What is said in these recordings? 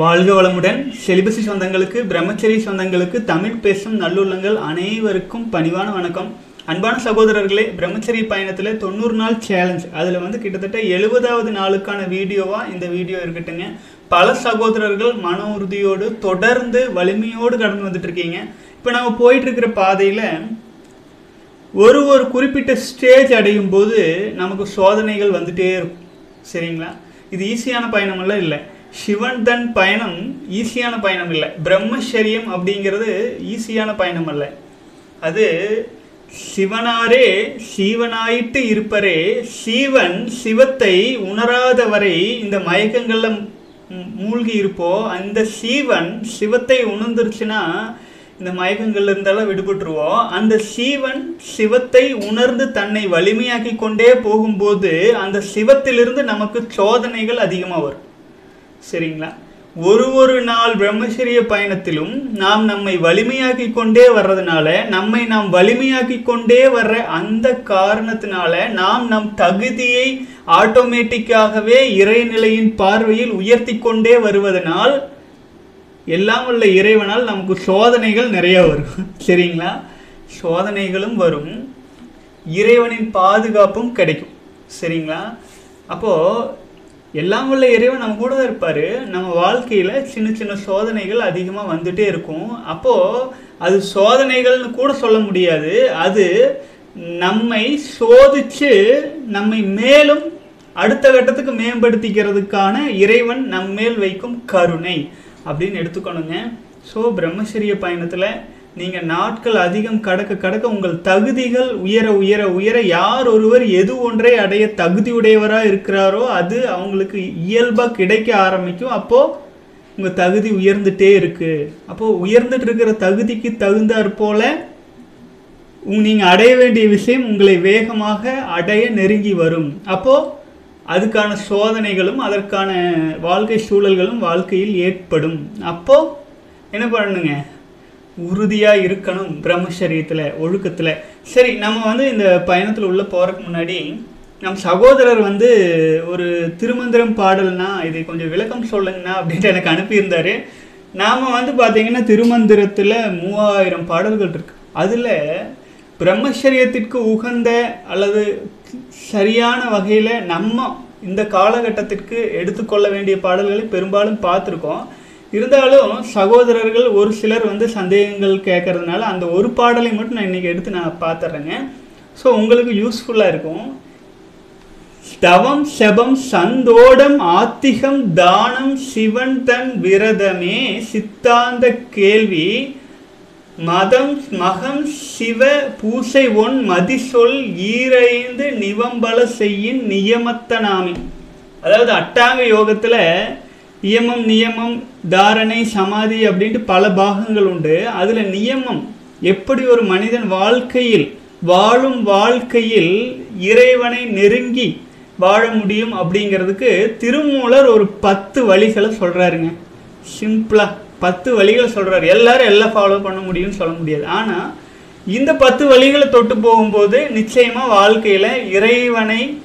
வாழ்க வளமுடன். செலிபசி சொந்தங்களுக்கு பிரம்மச்சரி சொந்தங்களுக்கு தமிழ் பேசும் நல்லுள்ளங்கள் அனைவருக்கும் பணிவான வணக்கம். அன்பான சகோதரர்களே பிரம்மச்சரி பயணத்தில் தொண்ணூறு நாள் சேலஞ்ச் அதில் வந்து கிட்டத்தட்ட எழுபதாவது நாளுக்கான வீடியோவாக இந்த வீடியோ இருக்கட்டுங்க. பல சகோதரர்கள் மன உறுதியோடு தொடர்ந்து வலிமையோடு கடந்து வந்துட்டுருக்கீங்க இப்போ நம்ம போயிட்டுருக்கிற பாதையில் ஒரு ஒரு குறிப்பிட்ட ஸ்டேஜ் அடையும் போது நமக்கு சோதனைகள் வந்துட்டே இருக்கும். சரிங்களா? இது ஈஸியான பயணமெல்லாம் இல்லை. சிவன் தன் பயணம் ஈஸியான பயணம் இல்லை பிரம்மச்சரியம் அப்படிங்கிறது ஈஸியான பயணம் அல்ல அது சிவனாரே சீவனாயிட்டு இருப்பரே சீவன் சிவத்தை உணராதவரை இந்த மயக்கங்களில் மூழ்கி இருப்போ அந்த சீவன் சிவத்தை உணர்ந்துருச்சுன்னா இந்த மயக்கங்கள்ல இருந்தாலும் விடுபட்டுருவோம் அந்த சீவன் சிவத்தை உணர்ந்து தன்னை வலிமையாக்கி கொண்டே போகும்போது அந்த சிவத்திலிருந்து நமக்கு சோதனைகள் அதிகமாக வரும். சரிங்களா? ஒரு ஒரு நாள் பிரம்மச்சரிய பயணத்திலும் நாம் நம்மை வலிமையாக்கி கொண்டே வர்றதுனால நம்மை நாம் வலிமையாக்கி கொண்டே வர்ற அந்த காரணத்தினால நாம் நம் தகுதியை ஆட்டோமேட்டிக்காகவே இறைநிலையின் பார்வையில் உயர்த்தி கொண்டே வருவதனால் எல்லாம் உள்ள இறைவனால் நமக்கு சோதனைகள் நிறைய வரும். சரிங்களா? சோதனைகளும் வரும். இறைவனின் பாதுகாப்பும் கிடைக்கும். சரிங்களா? அப்போது எல்லாம் உள்ள இறைவன் நம்ம கூட தான் இருப்பார். நம்ம வாழ்க்கையில் சின்ன சின்ன சோதனைகள் அதிகமாக வந்துட்டே இருக்கும். அப்போது அது சோதனைகள்னு கூட சொல்ல முடியாது. அது நம்மை சோதிச்சு நம்மை மேலும் அடுத்த கட்டத்துக்கு மேம்படுத்திக்கிறதுக்கான இறைவன் நம் மேல் வைக்கும் கருணை அப்படின்னு எடுத்துக்கணுங்க. ஸோ பிரம்மச்சரிய பயணத்தில் நீங்கள் நாட்கள் அதிகம் கடக்க கடக்க உங்கள் தகுதிகள் உயர உயர உயர யார் ஒருவர் எது ஒன்றை அடைய தகுதியுடையவராக இருக்கிறாரோ அது அவங்களுக்கு இயல்பாக கிடைக்க ஆரம்பிக்கும். அப்போது உங்கள் தகுதி உயர்ந்துட்டே இருக்குது அப்போது உயர்ந்துட்டு இருக்கிற தகுதிக்கு தகுந்தாற் போல உங் நீங்கள் அடைய வேண்டிய விஷயம் உங்களை வேகமாக அடைய நெருங்கி வரும். அப்போது அதுக்கான சோதனைகளும் அதற்கான வாழ்க்கை சூழல்களும் வாழ்க்கையில் ஏற்படும். அப்போது என்ன பண்ணணுங்க? உறுதியாக இருக்கணும் பிரம்மச்சரியத்தில் ஒழுக்கத்தில். சரி நம்ம வந்து இந்த பயணத்தில் உள்ளே போகிறதுக்கு முன்னாடி நம் சகோதரர் வந்து ஒரு திருமந்திரம் பாடல்னா இதை கொஞ்சம் விளக்கம் சொல்லுங்கண்ணா அப்படின்ட்டு எனக்கு அனுப்பியிருந்தாரு. நாம் வந்து பார்த்தீங்கன்னா திருமந்திரத்தில் மூவாயிரம் பாடல்கள் இருக்குது அதில் பிரம்மச்சரியத்திற்கு உகந்த அல்லது சரியான வகையில் நம்ம இந்த காலகட்டத்திற்கு எடுத்துக்கொள்ள வேண்டிய பாடல்களை பெரும்பாலும் பார்த்துருக்கோம். இருந்தாலும் சகோதரர்கள் ஒரு சிலர் வந்து சந்தேகங்கள் கேட்கறதுனால அந்த ஒரு பாடலை மட்டும் நான் இன்றைக்கி எடுத்து நான் பார்த்துட்றேங்க ஸோ உங்களுக்கு யூஸ்ஃபுல்லாக இருக்கும். தவம் செபம் சந்தோடம் ஆத்திகம் தானம் சிவன் தன் விரதமே சித்தாந்த கேள்வி. மதம் மகம் சிவ பூசை ஒன் மதிசொல் ஈரைந்து நிவம்பல செய்யின் நியமத்தனாமி. அதாவது அட்டாங்க யோகத்தில் இயமம் நியமம் தாரணை சமாதி அப்படின்ட்டு பல பாகங்கள் உண்டு. அதில் நியமம் எப்படி ஒரு மனிதன் வாழ்க்கையில் வாழும் வாழ்க்கையில் இறைவனை நெருங்கி வாழ முடியும் அப்படிங்கிறதுக்கு திருமூலர் ஒரு பத்து வழிகளை சொல்கிறாருங்க சிம்பிளாக பத்து வழிகளை சொல்கிறார் எல்லாரும் எல்லாம் ஃபாலோ பண்ண முடியும்னு சொல்ல முடியாது. ஆனால் இந்த பத்து வழிகளை தொட்டு போகும்போது நிச்சயமாக வாழ்க்கையில் இறைவனை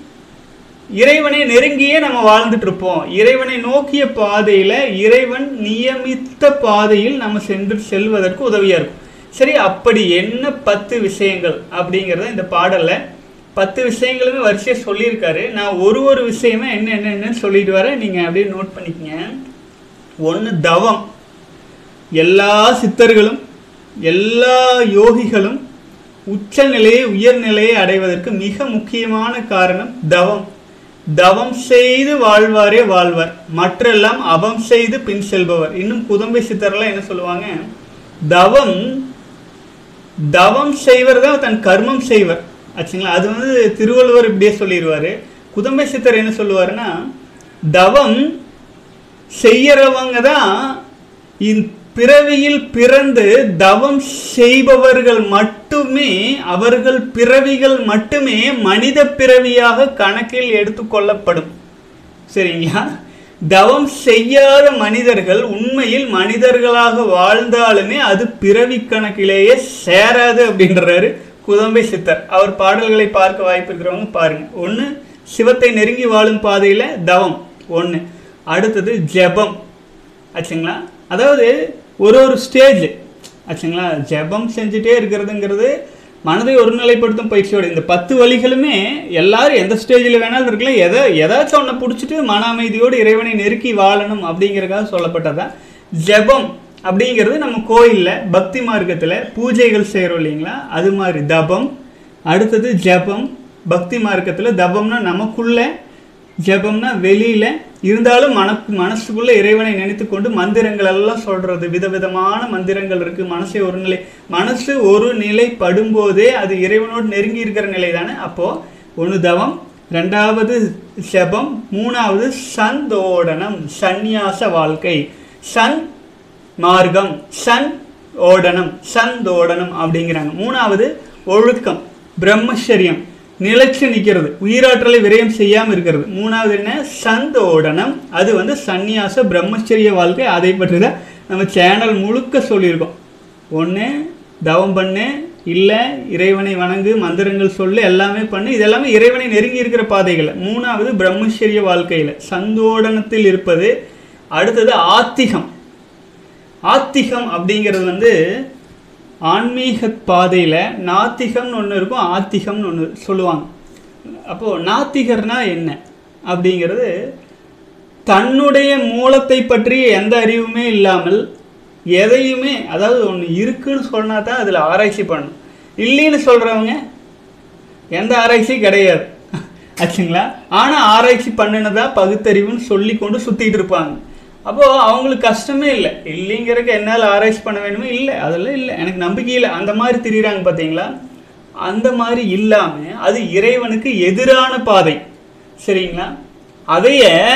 இறைவனை நெருங்கியே நம்ம வாழ்ந்துட்டு இருப்போம் இறைவனை நோக்கிய பாதையில் இறைவன் நியமித்த பாதையில் நம்ம சென்று செல்வதற்கு உதவியாக இருக்கும். சரி அப்படி என்ன பத்து விஷயங்கள் அப்படிங்கிறத இந்த பாடலில் பத்து விஷயங்களுமே வரிசையாக சொல்லியிருக்காரு. நான் ஒரு ஒரு விஷயமே என்ன என்னென்னு சொல்லிட்டு வரேன். நீங்கள் அப்படியே நோட் பண்ணிக்கங்க. ஒன்று தவம். எல்லா சித்தர்களும் எல்லா யோகிகளும் உச்சநிலையை உயர்நிலையை அடைவதற்கு மிக முக்கியமான காரணம் தவம். தவம் செய்து வாழ்வாரே வாழ்வார். மற்றெல்லாம் அவம் செய்து பின் செல்பவர். இன்னும் குதம்பை சித்தரெல்லாம் என்ன சொல்லுவாங்க? தவம் தவம் செய்வர் தான் தன் கர்மம் செய்வர். ஆச்சுங்களா? அது வந்து திருவள்ளுவர் இப்படியே சொல்லிடுவார் குதம்பை சித்தர் என்ன சொல்லுவாருன்னா தவம் செய்யறவங்க தான் பிறவியில் பிறந்து தவம் செய்பவர்கள் மட்டுமே அவர்கள் பிறவிகள் மட்டுமே மனித பிறவியாக கணக்கில் எடுத்துக்கொள்ளப்படும் சரிங்களா? தவம் செய்யாத மனிதர்கள் உண்மையில் மனிதர்களாக வாழ்ந்தாலுமே அது பிறவி கணக்கிலேயே சேராது அப்படின்றாரு குதம்பை சித்தர். அவர் பாடல்களை பார்க்க வாய்ப்பு இருக்கிறவங்க பாருங்க. ஒன்று சிவத்தை நெருங்கி வாழும் பாதையில் தவம். ஒன்று அடுத்தது ஜெபம். ஆச்சுங்களா? அதாவது ஒரு ஒரு ஸ்டேஜ் ஆச்சுங்களா? ஜெபம் செஞ்சுட்டே இருக்கிறதுங்கிறது மனதை ஒருநிலைப்படுத்தும் பயிற்சியோட இந்த பத்து வழிகளுமே எல்லாரும் எந்த ஸ்டேஜில் வேணாலும் இருக்கலாம். எதை ஏதாச்சும் ஒன்றை பிடிச்சிட்டு மன அமைதியோடு இறைவனை நெருக்கி வாழணும் அப்படிங்கிறதுக்காக சொல்லப்பட்டதான் ஜெபம் அப்படிங்கிறது நம்ம கோயிலில் பக்தி மார்க்கத்தில் பூஜைகள் செய்கிறோம் இல்லைங்களா? அது மாதிரி தபம். அடுத்தது ஜெபம். பக்தி மார்க்கத்தில் தபம்னா நமக்குள்ளே ஜபம்னா வெளியில் இருந்தாலும் மனக்கு மனசுக்குள்ளே இறைவனை நினைத்து கொண்டு மந்திரங்கள் எல்லாம் சொல்கிறது விதவிதமான மந்திரங்கள் இருக்குது மனசை ஒரு நிலை மனசு ஒரு நிலை படும்போதே அது இறைவனோடு நெருங்கி இருக்கிற நிலை தானே அப்போது ஒன்று தவம் ரெண்டாவது செபம் மூணாவது சந்தோடனம் சந்நியாச வாழ்க்கை. சன் மார்க்கம் சன் ஓடனம் சந்தோடனம் அப்படிங்கிறாங்க. மூணாவது ஒழுக்கம் பிரம்மச்சரியம். நிலைச்சு நிற்கிறது உயிராற்றலை விரயம் செய்யாமல் இருக்கிறது. மூணாவது என்ன? சந்தோடனம். அது வந்து சந்நியாச பிரம்மச்சரிய வாழ்க்கை. அதை பற்றி தான் நம்ம சேனல் முழுக்க சொல்லியிருக்கோம். ஒன்று தவம் பண்ணு இல்லை இறைவனை வணங்கு மந்திரங்கள் சொல்லு எல்லாமே பண்ணு. இதெல்லாமே இறைவனை நெருங்கி இருக்கிற பாதைகளை மூணாவது பிரம்மச்சரிய வாழ்க்கையில். சந்தோடனத்தில் இருப்பது அடுத்தது ஆத்திகம். ஆத்திகம் அப்படிங்கிறது வந்து ஆன்மீக பாதையில் நாத்திகம்னு ஒன்று இருக்கும் ஆத்திகம்னு ஒன்று சொல்லுவாங்க. அப்போது நாத்திகர்னா என்ன? அப்படிங்கிறது தன்னுடைய மூலத்தை பற்றிய எந்த அறிவுமே இல்லாமல் எதையுமே அதாவது ஒன்று இருக்குன்னு சொன்னா தான் அதில் ஆராய்ச்சி பண்ணணும். இல்லைன்னு சொல்கிறவங்க எந்த ஆராய்ச்சியும் கிடையாது. ஆச்சுங்களா? ஆனால் ஆராய்ச்சி பண்ணினதா பகுத்தறிவுன்னு சொல்லி கொண்டு சுற்றிட்டு இருப்பாங்க. அப்போது அவங்களுக்கு கஷ்டமே இல்லை. இல்லைங்கிறதுக்கு என்னால் ஆராய்ச்சி பண்ண வேணுமே? இல்லை. அதெல்லாம் இல்லை. எனக்கு நம்பிக்கை இல்லை. அந்த மாதிரி திரியிறாங்க பார்த்தீங்களா? அந்த மாதிரி இல்லாமல் அது இறைவனுக்கு எதிரான பாதை. சரிங்களா? அதைய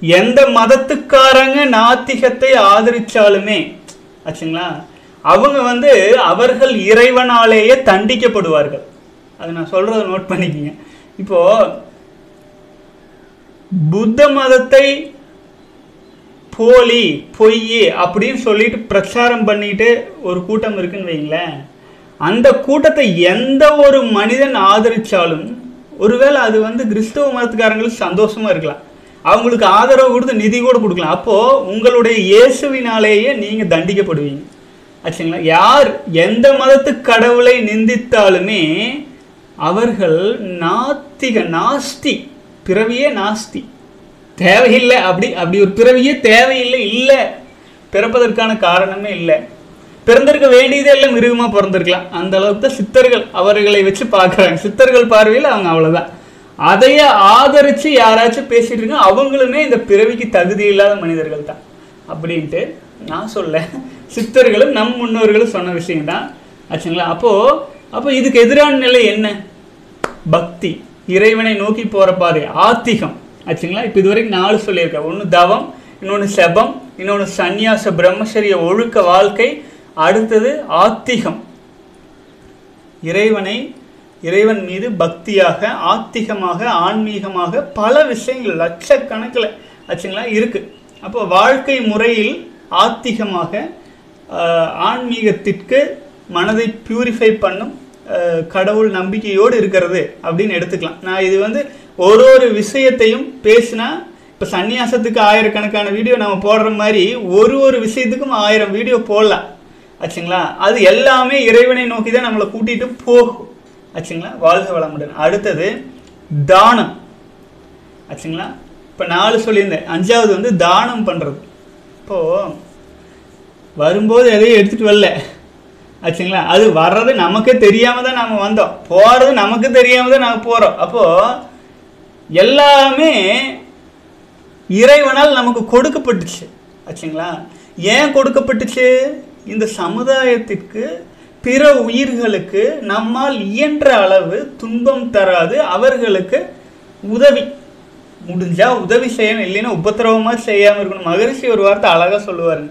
எந்த மதத்துக்காரங்க நாத்திகத்தை ஆதரிச்சாலுமே ஆச்சுங்களா? அவங்க வந்து அவர்கள் இறைவனாலேயே தண்டிக்கப்படுவார்கள். அது நான் சொல்கிறத நோட் பண்ணிக்கிங்க. இப்போ புத்த மதத்தை போலி பொய் அப்படின்னு சொல்லிட்டு பிரச்சாரம் பண்ணிட்டு ஒரு கூட்டம் இருக்குன்னு வைங்களேன் அந்த கூட்டத்தை எந்த ஒரு மனிதன் ஆதரித்தாலும் ஒருவேளை அது வந்து கிறிஸ்தவ மதத்துக்காரங்களுக்கு சந்தோஷமாக இருக்கலாம். அவங்களுக்கு ஆதரவு கொடுத்து நிதி கூட கொடுக்கலாம். அப்போது உங்களுடைய இயேசுவினாலேயே நீங்கள் தண்டிக்கப்படுவீங்க. ஆச்சுங்களா? யார் எந்த மதத்து கடவுளை நிந்தித்தாலுமே அவர்கள் நாத்திக நாஸ்தி பிறவியே நாஸ்தி. தேவையில்லை அப்படி அப்படி ஒரு பிறவியே தேவையில்லை இல்லை. பிறப்பதற்கான காரணமே இல்லை. பிறந்திருக்க வேண்டியதே எல்லாம் மிருகமாக பிறந்திருக்கலாம். அந்த அளவுக்கு தான் சித்தர்கள் அவர்களை வச்சு பார்க்குறாங்க. சித்தர்கள் பார்வையில் அவங்க அவ்வளோதான் அதையே ஆதரித்து யாராச்சும் பேசிகிட்டு இருக்காங்க அவங்களுமே இந்த பிறவிக்கு தகுதி இல்லாத மனிதர்கள் தான். அப்படின்ட்டு நான் சொல்ல சித்தர்களும் நம் முன்னோர்களும் சொன்ன விஷயம் தான் ஆச்சுங்களா? அப்போது அப்போ இதுக்கு எதிரான நிலை என்ன? பக்தி. இறைவனை நோக்கி போகிற பாதை ஆத்திகம். ஆச்சுங்களா? இப்போ இது வரைக்கும் நாலு சொல்லியிருக்கேன். ஒன்று தவம் இன்னொன்று செபம் இன்னொன்று சந்நியாச பிரம்மச்சரிய ஒழுக்க வாழ்க்கை அடுத்தது ஆத்திகம். இறைவனை இறைவன் மீது பக்தியாக ஆத்திகமாக ஆன்மீகமாக பல விஷயங்கள் லட்சக்கணக்கில் ஆச்சுங்களா? இருக்குது அப்போ வாழ்க்கை முறையில் ஆத்திகமாக ஆன்மீகத்திற்கு மனதை பியூரிஃபை பண்ணும் கடவுள் நம்பிக்கையோடு இருக்கிறது அப்படின்னு எடுத்துக்கலாம். நான் இது வந்து ஒரு ஒரு விஷயத்தையும் பேசினா இப்போ சன்னியாசத்துக்கு ஆயிரக்கணக்கான வீடியோ நம்ம போடுற மாதிரி ஒரு ஒரு விஷயத்துக்கும் ஆயிரம் வீடியோ போடலாம். ஆச்சுங்களா? அது எல்லாமே இறைவனை நோக்கி தான் நம்மளை கூட்டிகிட்டு போகும். ஆச்சுங்களா? வாழ்க வளமுடன். அடுத்தது தானம். ஆச்சுங்களா? இப்போ நாலு சொல்லியிருந்தேன். அஞ்சாவது வந்து தானம் பண்ணுறது இப்போது வரும்போது எதையும் எடுத்துகிட்டு வரல. ஆச்சுங்களா? அது வர்றது நமக்கே தெரியாமல் தான் நாம் வந்தோம். போகிறது நமக்கு தெரியாமல் தான் நாங்கள் போகிறோம் அப்போது எல்லாமே இறைவனால் நமக்கு கொடுக்கப்பட்டுச்சு. ஆச்சுங்களா? ஏன் கொடுக்கப்பட்டுச்சு? இந்த சமுதாயத்திற்கு பிற உயிர்களுக்கு நம்மால் இயன்ற அளவு துன்பம் தராது. அவர்களுக்கு உதவி. முடிஞ்சால் உதவி செய்யணும். இல்லைன்னா உபத்திரவமாக செய்யாமல் இருக்கணும். மகரிஷி ஒரு வார்த்தை அழகாக சொல்லுவாருங்க.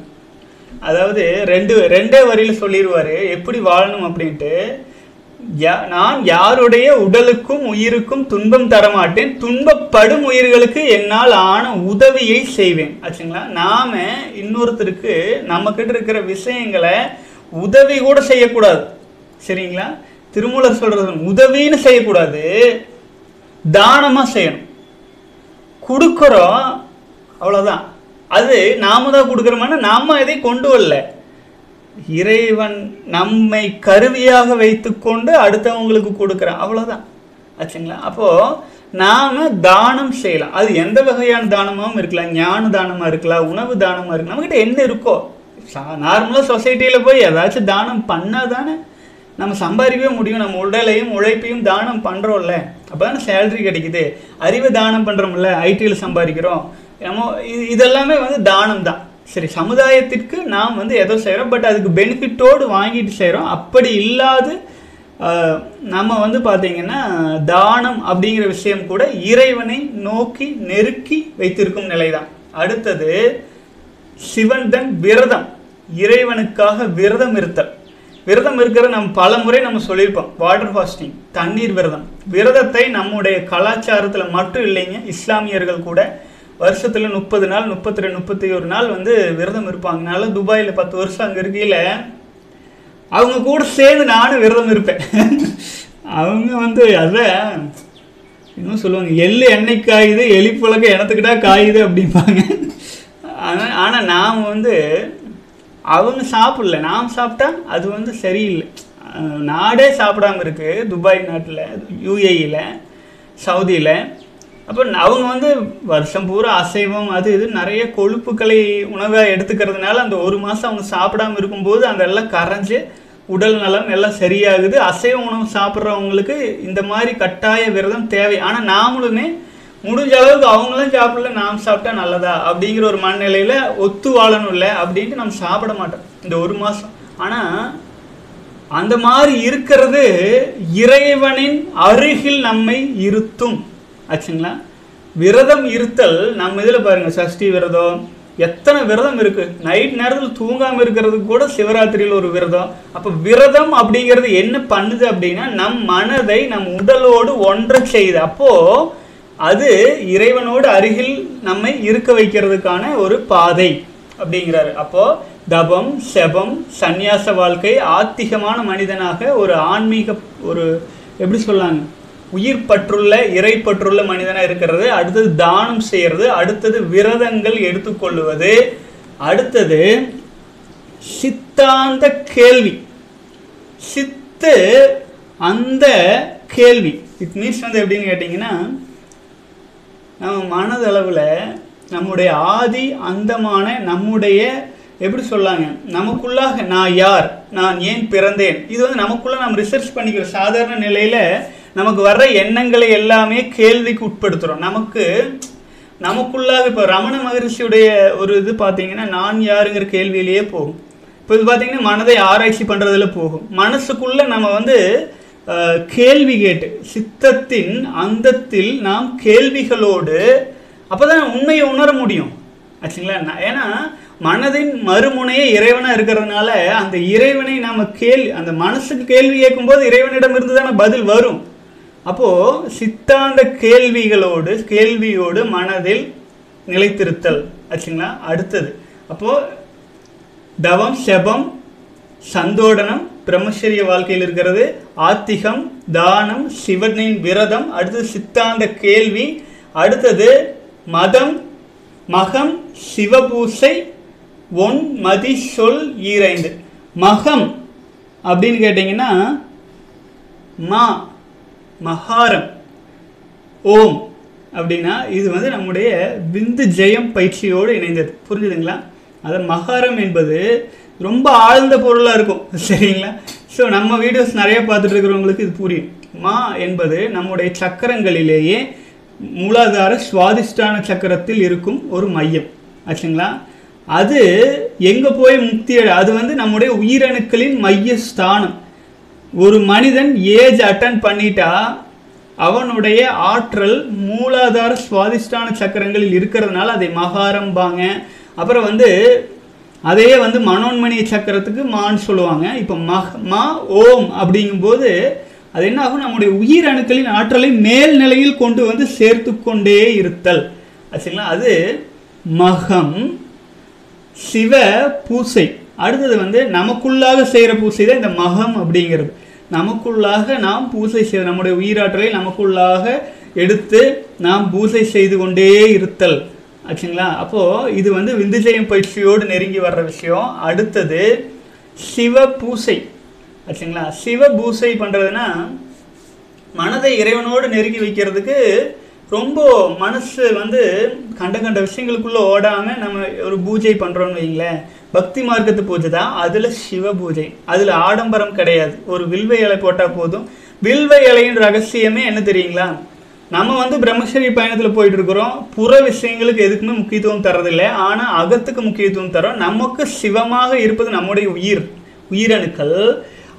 அதாவது ரெண்டு ரெண்டே வரியில் சொல்லிடுவார் எப்படி வாழணும் அப்படின்ட்டு. நான் யாருடைய உடலுக்கும் உயிருக்கும் துன்பம் தரமாட்டேன். துன்பப்படும் உயிர்களுக்கு என்னால் ஆன உதவியை செய்வேன். ஆச்சுங்களா? நாம இன்னொருத்தருக்கு நம்ம கிட்ட இருக்கிற விஷயங்களை உதவி கூட செய்யக்கூடாது. சரிங்களா? திருமூலர் சொல்றது உதவின்னு செய்யக்கூடாது. தானமா செய்யணும். கொடுக்குறோம் அவ்வளோதான் அது நாம தான் கொடுக்குறோம்னா நாம இதை கொண்டு வரல. இறைவன் நம்மை கருவியாக வைத்துக்கொண்டு அடுத்தவங்களுக்கு கொடுக்குறான். அவ்வளோதான் ஆச்சுங்களா? அப்போது நாம் தானம் செய்யலாம். அது எந்த வகையான தானமாகவும் இருக்கலாம். ஞான தானமாக இருக்கலாம். உணவு தானமாக இருக்கலாம். நம்மக்கிட்ட என்ன இருக்கோ நார்மலாக சொசைட்டியில் போய் ஏதாச்சும் தானம் பண்ணால் தானே நம்ம சம்பாதிக்கவே முடியும். நம்ம உடலையும் உழைப்பையும் தானம் பண்ணுறோம்ல அப்போ தானே சேலரி கிடைக்குது. அறிவு தானம் பண்ணுறோம்ல ஐடியில் சம்பாதிக்கிறோம். நம்ம இது இதெல்லாமே வந்து தானம் தான் சரி சமுதாயத்திற்கு நாம் வந்து ஏதோ செய்கிறோம் பட் அதுக்கு பெனிஃபிட்டோடு வாங்கிட்டு செய்கிறோம் அப்படி இல்லாது நம்ம வந்து பார்த்தீங்கன்னா தானம் அப்படிங்கிற விஷயம் கூட இறைவனை நோக்கி நெருக்கி வைத்திருக்கும் நிலைதான். அடுத்தது சிவன் தன் விரதம். இறைவனுக்காக விரதம் இருத்தல். விரதம் இருக்கிற நம்ம பல முறை நம்ம சொல்லியிருப்போம் வாட்டர் ஃபாஸ்டிங் தண்ணீர் விரதம். விரதத்தை நம்முடைய கலாச்சாரத்தில் மட்டும் இல்லைங்க இஸ்லாமியர்கள் கூட வருஷத்தில் முப்பது நாள் முப்பத்தி ரெண்டு முப்பத்தி ஒரு நாள் வந்து விரதம் இருப்பாங்க. நான்லாம் துபாயில் பத்து வருஷம் அங்கே இருக்கையில் அவங்க கூட சேர்ந்து நானும் விரதம் இருப்பேன். அவங்க வந்து அதை இன்னும் சொல்லுவாங்க எள்ளு எண்ணெய் காயுது எலி புழக்க காயுது அப்படிம்பாங்க. ஆனால் ஆனால் நாம் வந்து அவங்க சாப்பிடல. நாம் சாப்பிட்டா அது வந்து சரியில்லை. நாடே சாப்பிடாம இருக்குது துபாய் நாட்டில் யூஏஇயில் சவுதியில். அப்போ அவங்க வந்து வருஷம் பூரா அசைவம் அது இது நிறைய கொழுப்புக்களை உணவாக எடுத்துக்கிறதுனால அந்த ஒரு மாதம் அவங்க சாப்பிடாம இருக்கும்போது அந்த எல்லாம் கரைஞ்சு உடல் நலம் எல்லாம் சரியாகுது. அசைவ உணவு சாப்பிட்றவங்களுக்கு இந்த மாதிரி கட்டாய விரதம் தேவை. ஆனால் நாமளுமே முடிஞ்ச அளவுக்கு அவங்களும் சாப்பிடல நாம் சாப்பிட்டா நல்லதா அப்படிங்கிற ஒரு மனநிலையில் ஒத்து வாழணும்ல அப்படின்ட்டு நம்ம சாப்பிட மாட்டோம். இந்த ஒரு மாதம் ஆனால் அந்த மாதிரி இருக்கிறது இறைவனின் அருகில் நம்மை இருத்தும். ஆச்சுங்களா? விரதம் இருத்தல் நம்ம இதில் பாருங்கள் சஷ்டி விரதம் எத்தனை விரதம் இருக்குது நைட் நேரத்தில் தூங்காமல் இருக்கிறதுக்கு கூட சிவராத்திரியில் ஒரு விரதம். அப்போ விரதம் அப்படிங்கிறது என்ன பண்ணுது அப்படின்னா நம் மனதை நம் உடலோடு ஒன்றை செய்யுது. அப்போது அது இறைவனோடு அருகில் நம்மை இருக்க வைக்கிறதுக்கான ஒரு பாதை அப்படிங்கிறாரு. அப்போது தபம் செபம் சந்நியாச வாழ்க்கை ஆத்திகமான மனிதனாக ஒரு ஆன்மீக ஒரு எப்படி சொல்லாங்க? உயிர் பற்றுள்ள இறை பற்றுள்ள மனிதனாக இருக்கிறது. அடுத்தது தானம் செய்கிறது அடுத்தது விரதங்கள் எடுத்துக்கொள்வது. அடுத்தது சித்தாந்த கேள்வி. சித்து அந்த கேள்வி. இட் மீன்ஸ் வந்து எப்படின்னு கேட்டிங்கன்னா நம்ம மனதளவில் நம்முடைய ஆதி அந்தமான நம்முடைய எப்படி சொல்லாங்க? நமக்குள்ளாக நான் யார்? நான் ஏன் பிறந்தேன்? இது வந்து நமக்குள்ளே நம்ம ரிசர்ச் பண்ணிக்கிற சாதாரண நிலையில் நமக்கு வர்ற எண்ணங்களை எல்லாமே கேள்விக்கு உட்படுத்துகிறோம் நமக்கு நமக்குள்ளாக இப்போ ரமண மகரிஷியுடைய ஒரு இது பார்த்தீங்கன்னா நான் யாருங்கிற கேள்வியிலேயே போகும். இப்போ இது பார்த்தீங்கன்னா மனதை ஆராய்ச்சி பண்ணுறதுல போகும். மனசுக்குள்ளே நம்ம வந்து கேள்வி கேட்டு சித்தத்தின் அந்தத்தில் நாம் கேள்விகளோடு அப்பதான் உண்மையை உணர முடியும். ஆச்சுங்களா? நான் ஏன்னா மனதின் மறுமுனையே இறைவனாக இருக்கிறதுனால அந்த இறைவனை நாம் கேள்வி அந்த மனசுக்கு கேள்வி கேட்கும்போது இறைவனிடம் இருந்து தானே பதில் வரும். அப்போ சித்தாந்த கேள்விகளோடு கேள்வியோடு மனதில் நிலைத்திருத்தல். ஆச்சுங்களா? அடுத்தது. அப்போ தவம் செபம் சந்தோடனம் பிரம்மச்சரிய வாழ்க்கையில் இருக்கிறது. ஆத்திகம் தானம் சிவனின் விரதம். அடுத்தது சித்தாந்த கேள்வி. அடுத்தது மதம் மகம் சிவபூசை ஒன் மதி சொல் ஈரைந்து. மகம் அப்படின்னு கேட்டிங்கன்னா மா. மகாரம். ஓம் அப்படின்னா இது வந்து நம்முடைய விந்து ஜெயம் பயிற்சியோடு இணைந்தது. புரிஞ்சுதுங்களா? அது மகாரம் என்பது ரொம்ப ஆழ்ந்த பொருளாக இருக்கும். சரிங்களா? ஸோ நம்ம வீடியோஸ் நிறைய பார்த்துட்டு இருக்கிறவங்களுக்கு இது புரியும். மா என்பது நம்முடைய சக்கரங்களிலேயே மூலாதார சுவாதிஷ்டான சக்கரத்தில் இருக்கும் ஒரு மையம். ஆச்சுங்களா? அது எங்கே போய் முக்தி அது வந்து நம்முடைய உயிரணுக்களின் மைய ஸ்தானம் ஒரு மனிதன் ஏஜ் அட்டன் பண்ணிட்டா அவனுடைய ஆற்றல் மூலாதார சுவாதிஷ்டான சக்கரங்களில் இருக்கிறதுனால அதை மகாரம்பாங்க. அப்புறம் வந்து அதையே வந்து மனோன்மணி சக்கரத்துக்கு மான்னு சொல்லுவாங்க. இப்போ மஹ் மா ஓம் அப்படிங்கும்போது அது என்ன ஆகும்? நம்முடைய உயிர் அணுக்களின் ஆற்றலை மேல் நிலையில் கொண்டு வந்து சேர்த்து கொண்டே இருத்தல். சரிங்களா? அது மகம் சிவ பூசை. அடுத்தது வந்து நமக்குள்ளாக செய்கிற பூசை தான் இந்த மகம் அப்படிங்கிறது. நமக்குள்ளாக நாம் பூசை செய்ய நம்முடைய உயிராற்றலை நமக்குள்ளாக எடுத்து நாம் பூசை செய்து கொண்டே இருத்தல். ஆச்சுங்களா? அப்போது இது வந்து விந்துஜெயம் பயிற்சியோடு நெருங்கி வர்ற விஷயம். அடுத்தது சிவ பூசை. ஆச்சுங்களா? சிவ பூசை பண்ணுறதுன்னா மனதை இறைவனோடு நெருங்கி வைக்கிறதுக்கு ரொம்ப மனசு வந்து கண்ட கண்ட விஷயங்களுக்குள்ளே ஓடாமல் நம்ம ஒரு பூஜை பண்ணுறோம்னு வைங்களேன் பக்தி மார்க்கத்து பூஜை தான் அதில் சிவ பூஜை. அதில் ஆடம்பரம் கிடையாது. ஒரு வில்வ இலை போட்டால் போதும். வில்வ இலையின் ரகசியமே என்ன தெரியுங்களா? நம்ம வந்து பிரம்மச்சரிய பயணத்தில் போயிட்டு இருக்கிறோம். புற விஷயங்களுக்கு எதுக்குமே முக்கியத்துவம் தரதில்லை ஆனால் அகத்துக்கு முக்கியத்துவம் தரோம் நமக்கு சிவமாக இருப்பது நம்முடைய உயிர் உயிரணுக்கள்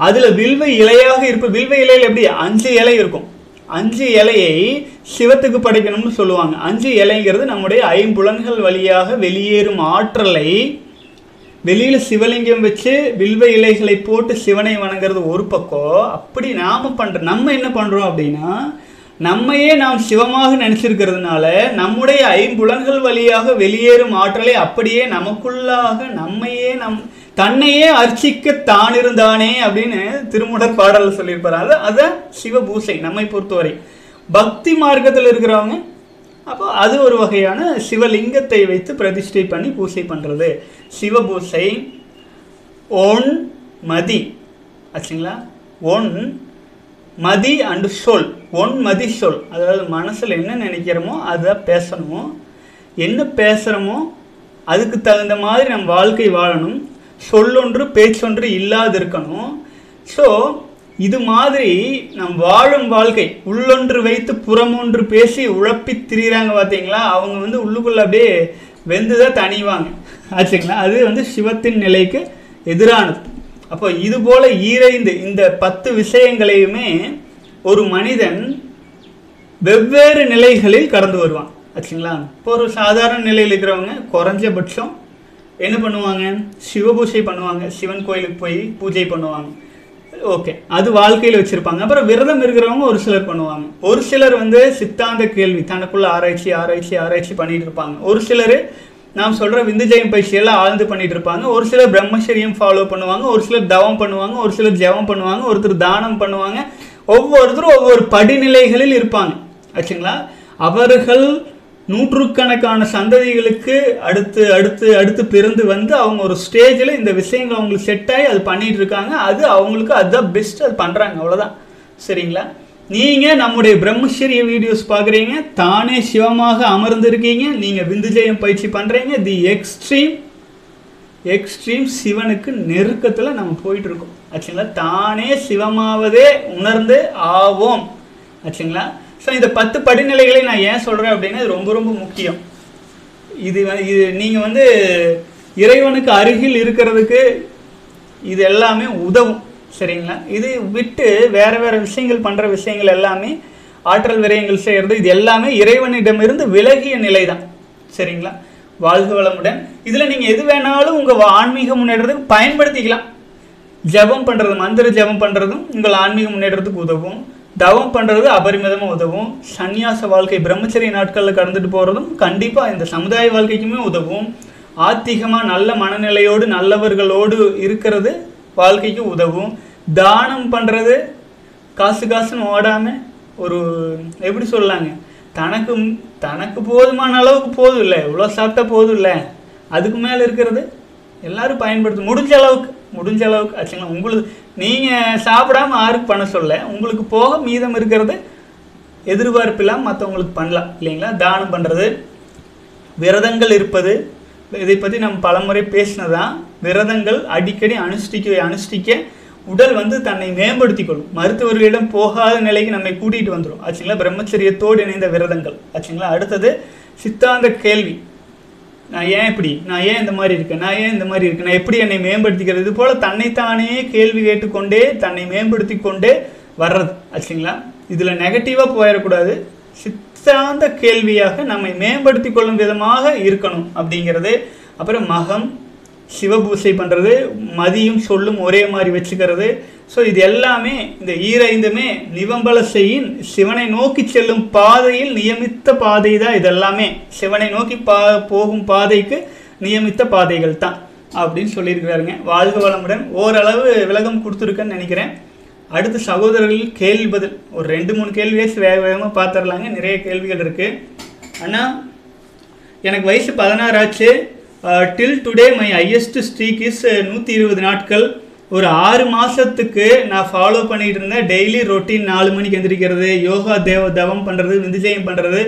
அதில் வில்வ இலையாக இருப்ப வில்வ இலையில் எப்படி? அஞ்சு இலை இருக்கும். அஞ்சு இலையை சிவத்துக்கு படைக்கணும்னு சொல்லுவாங்க. அஞ்சு இலைங்கிறது நம்முடைய ஐம்புலன்கள் வழியாக வெளியேறும் ஆற்றலை வெளியில் சிவலிங்கம் வச்சு வில்வ இலைகளை போட்டு சிவனை வணங்குறது ஒரு பக்கம். அப்படி நாம் பண்ணுற நம்ம என்ன பண்ணுறோம் அப்படின்னா நம்மையே நாம் சிவமாக நினச்சிருக்கிறதுனால நம்முடைய ஐம்புலன்கள் வழியாக வெளியேறும் ஆற்றலை அப்படியே நமக்குள்ளாக நம்மையே நம் தன்னையே அர்ச்சிக்க தானிருந்தானே அப்படின்னு திருமுடர் பாடலில் சொல்லியிருப்பார். அது அதை சிவபூசை நம்மை பொறுத்தவரை. பக்தி மார்க்கத்தில் இருக்கிறவங்க அப்போ அது ஒரு வகையான சிவலிங்கத்தை வைத்து பிரதிஷ்டை பண்ணி பூசை பண்ணுறது சிவபூசை ஒன் மதி. ஆச்சுங்களா? ஒன் மதி அண்டு சொல். ஒன் மதி சொல். அதாவது மனசில் என்ன நினைக்கிறோமோ அதை பேசணுமோ என்ன பேசுகிறோமோ அதுக்கு தகுந்த மாதிரி நம்ம வாழ்க்கை வாழணும். சொல்லொன்று பேச்சொன்று இல்லாது இருக்கணும் ஸோ இது மாதிரி நம் வாழும் வாழ்க்கை உள்ளொன்று வைத்து புறமொன்று பேசி உழப்பி திரியிறாங்க பார்த்தீங்களா அவங்க வந்து உள்ளுக்குள்ளே அப்படியே வெந்துதான் தணிவாங்க. ஆச்சுங்களா? அது வந்து சிவத்தின் நிலைக்கு எதிரானது. அப்போ இது போல் ஈரைந்து இந்த பத்து விஷயங்களையுமே ஒரு மனிதன் வெவ்வேறு நிலைகளில் கடந்து வருவான். ஆச்சுங்களா? இப்போ ஒரு சாதாரண நிலையில் இருக்கிறவங்க குறைஞ்சபட்சம் என்ன பண்ணுவாங்க? சிவபூஜை பண்ணுவாங்க. சிவன் கோயிலுக்கு போய் பூஜை பண்ணுவாங்க. ஓகே அது வாழ்க்கையில் வச்சிருப்பாங்க. அப்புறம் விரதம் இருக்கிறவங்க ஒரு சிலர் பண்ணுவாங்க. ஒரு சிலர் வந்து சித்தாந்த கேள்வி தனக்குள்ள ஆராய்ச்சி ஆராய்ச்சி ஆராய்ச்சி பண்ணிட்டு இருப்பாங்க. ஒரு சிலர் நாம் சொல்ற விந்துஜயம் பயிற்சியெல்லாம் ஆழ்ந்து பண்ணிட்டு இருப்பாங்க. ஒரு சிலர் பிரம்மச்சரியம் ஃபாலோ பண்ணுவாங்க. ஒரு சிலர் தவம் பண்ணுவாங்க. ஒரு சிலர் ஜெபம் பண்ணுவாங்க. ஒருத்தர் தானம் பண்ணுவாங்க. ஒவ்வொருத்தரும் ஒவ்வொரு படிநிலைகளில் இருப்பாங்க. ஆச்சுங்களா? அவர்கள் நூற்றுக்கணக்கான சந்ததிகளுக்கு அடுத்து அடுத்து அடுத்து பிறந்து வந்து அவங்க ஒரு ஸ்டேஜில் இந்த விஷயங்கள் அவங்களுக்கு செட் ஆகி அது பண்ணிட்டு இருக்காங்க. அது அவங்களுக்கு அதுதான் பெஸ்ட் அது பண்ணுறாங்க அவ்வளோதான் சரிங்களா? நீங்கள் நம்முடைய பிரம்மச்சரிய வீடியோஸ் பார்க்குறீங்க. தானே சிவமாக அமர்ந்திருக்கீங்க. நீங்கள் விந்துஜயம் பயிற்சி பண்ணுறீங்க தி எக்ஸ்ட்ரீம் எக்ஸ்ட்ரீம் சிவனுக்கு நெருக்கத்தில் நம்ம போயிட்டுருக்கோம் ஆச்சுங்களா? தானே சிவமாவதே உணர்ந்து ஆவோம். ஆச்சுங்களா? ஸோ இந்த பத்து படிநிலைகளை நான் ஏன் சொல்கிறேன் அப்படின்னா இது ரொம்ப ரொம்ப முக்கியம். இது இது நீங்கள் வந்து இறைவனுக்கு அருகில் இருக்கிறதுக்கு இது எல்லாமே உதவும். சரிங்களா? இது விட்டு வேறு வேறு விஷயங்கள் பண்ணுற விஷயங்கள் எல்லாமே ஆற்றல் விரயங்கள் செய்கிறது இது எல்லாமே இறைவனிடமிருந்து விலகிய நிலை தான் சரிங்களா? வாழ்க வளமுடன். இதில் நீங்கள் எது வேணாலும் உங்கள் ஆன்மீக முன்னேற்றத்துக்கு பயன்படுத்திக்கலாம். ஜெபம் பண்ணுறது மந்திர ஜெபம் பண்ணுறதும் உங்கள் ஆன்மீக முன்னேற்றத்துக்கு உதவும். தவம் பண்ணுறது அபரிமிதமாக உதவும். சந்நியாச வாழ்க்கை பிரம்மச்சரிய நாட்களில் கடந்துட்டு போகிறதும் கண்டிப்பாக இந்த சமுதாய வாழ்க்கைக்குமே உதவும். ஆத்திகமாக நல்ல மனநிலையோடு நல்லவர்களோடு இருக்கிறது வாழ்க்கைக்கு உதவும். தானம் பண்ணுறது காசு காசுன்னு ஓடாமல் ஒரு எப்படி சொல்லலாங்க? தனக்கு தனக்கு போதுமான அளவுக்கு போதும் இல்லை. இவ்வளோ சாப்பிட்டா போதும் இல்லை. அதுக்கு மேலே இருக்கிறது எல்லோரும் பயன்படுத்தும் முடிஞ்ச அளவுக்கு முடிஞ்ச அளவுக்கு. ஆச்சுங்களா? உங்களுக்கு நீங்கள் சாப்பிடாம யாருக்கு பண்ண சொல்ல உங்களுக்கு போக மீதம் இருக்கிறது எதிர்பார்ப்பில்லாம் மற்றவங்களுக்கு பண்ணலாம் இல்லைங்களா? தானம் பண்ணுறது விரதங்கள் இருப்பது இதை பற்றி நம்ம பலமுறை பேசினதான் விரதங்கள் அடிக்கடி அனுஷ்டிக்க அனுஷ்டிக்க உடல் வந்து தன்னை மேம்படுத்தி கொள்ளும் மருத்துவர்களிடம் போகாத நிலைக்கு நம்மை கூட்டிகிட்டு வந்துடும் ஆச்சுங்களா? பிரம்மச்சரியத்தோடு இணைந்த விரதங்கள். ஆச்சுங்களா? அடுத்தது சித்தாந்த கேள்வி. நான் ஏன் இப்படி? நான் ஏன் இந்த மாதிரி இருக்கேன்? நான் ஏன் இந்த மாதிரி இருக்கேன்? நான் எப்படி என்னை மேம்படுத்திக்கிறது? இது போல் தன்னைத்தானே கேள்வி கேட்டுக்கொண்டே தன்னை மேம்படுத்தி கொண்டே வர்றது. ஆச்சுங்களா? இதில் நெகட்டிவாக போயிடக்கூடாது. சித்தாந்த கேள்வியாக நம்மை மேம்படுத்தி கொள்ளும் விதமாக இருக்கணும் அப்படிங்கிறது. அப்புறம் மகம் சிவபூசை பண்ணுறது மதியும் சொல்லும் ஒரே மாதிரி வச்சுக்கிறது. ஸோ இது எல்லாமே இந்த ஈரைந்துமே நிவம்பல செய்யின் சிவனை நோக்கி செல்லும் பாதையில் நியமித்த பாதை தான் இதெல்லாமே. சிவனை நோக்கி பா போகும் பாதைக்கு நியமித்த பாதைகள் தான் அப்படின்னு சொல்லியிருக்கிறாருங்க. வாழ்க வளமுடன். ஓரளவு விலகம் கொடுத்துருக்கேன்னு நினைக்கிறேன். அடுத்த சகோதரர்கள் கேள்வி பதில். ஒரு ரெண்டு மூணு கேள்வியே வேக வேகமாக பார்த்துடலாங்க. நிறைய கேள்விகள் இருக்குது அண்ணா எனக்கு வயசு பதினாறு ஆச்சு till today my highest streak is நூற்றி இருபது நாட்கள். ஒரு ஆறு மாதத்துக்கு நான் ஃபாலோ பண்ணிகிட்டு இருந்தேன். டெய்லி ரொட்டீன் நாலு மணிக்கு எந்திரிக்கிறது யோகா தேவ தவம் பண்ணுறது விந்துஜயம் பண்ணுறது